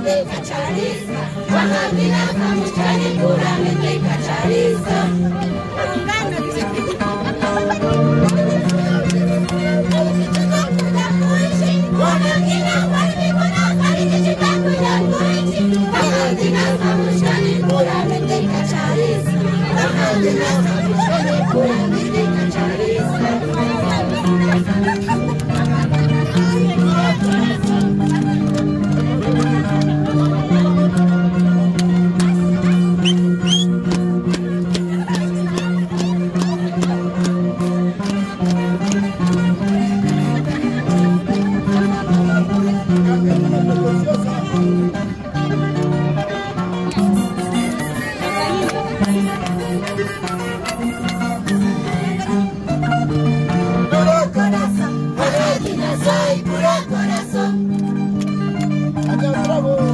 mendeka charisa Yeah. corazón, puro corazón. Allá bravo.